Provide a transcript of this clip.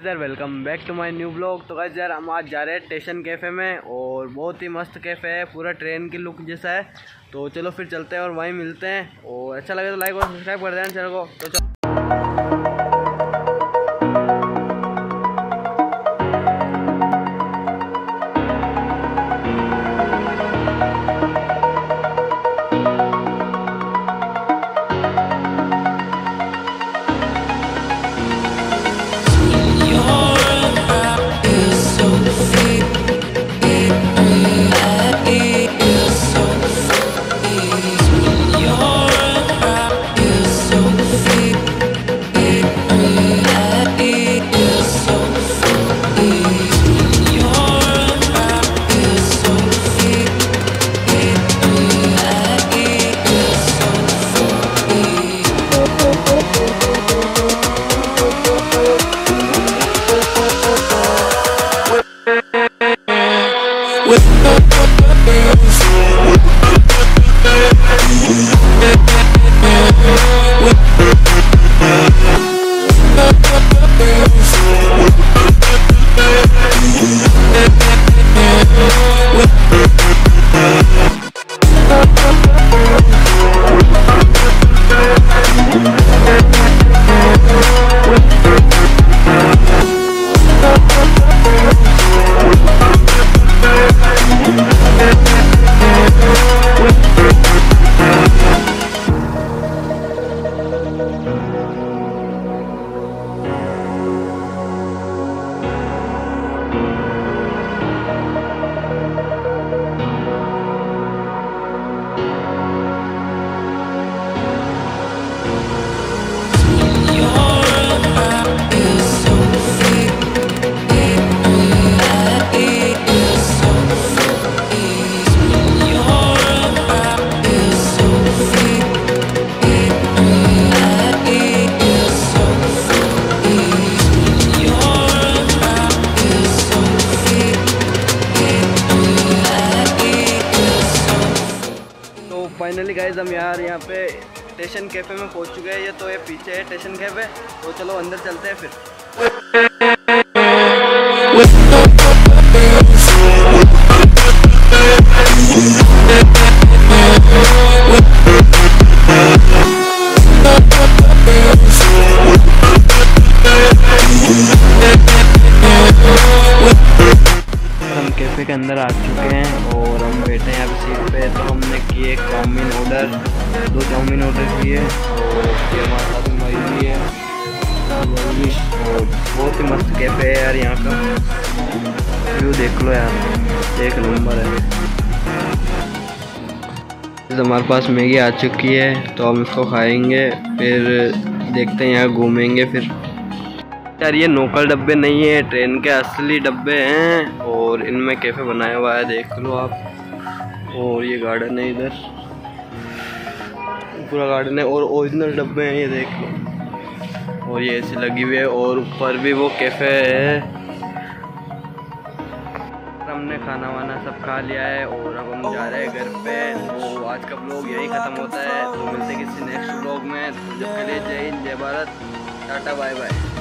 Sir welcome back to my new blog तो guys यार, हम आज जा रहे हैं स्टेशन कैफ़े में और बहुत ही मस्त कैफ़े है, पूरा ट्रेन की लुक जैसा है। तो चलो फिर चलते हैं और वहीं मिलते हैं। और अच्छा लगे तो लाइक और सब्सक्राइब कर देना चैनल को। तो चलो। फाइनली गाइज़ हम यार यहाँ पे स्टेशन कैफ़े में पहुँच चुके हैं। ये तो ये पीछे है स्टेशन कैफ़े तो चलो, अंदर चलते हैं फिर। कैफ़े के अंदर आ चुके हैं और हम बैठे हैं पे सीट पे। तो हमने किए चाउमीन ऑर्डर दो चाउमीन ऑर्डर किए और भी है। और बहुत ही मस्त कैफ़े है यार यहाँ का। व्यू देख लो यार। एक नंबर है। हमारे पास मैगी आ चुकी है तो हम इसको खाएँगे, फिर देखते हैं यहाँ घूमेंगे, फिर यार, ये नोकल डब्बे नहीं है, ट्रेन के असली डब्बे हैं, और इनमें कैफ़े बनाया हुआ है, देख लो आप। और ये गार्डन है इधर। पूरा गार्डन है, और ओरिजिनल डब्बे हैं, ये देख लो। और ये ऐसी लगी हुई है, और ऊपर भी वो कैफ़े है। हमने खाना वाना सब खा लिया है, और अब हम जा रहे हैं घर पे। तो आज का ब्लॉग यही ख़त्म होता है। तो मिलते किसी नेक्स्ट ब्लॉग में। तो जब के लिए जय हिंद, जय भारत। Tata bye bye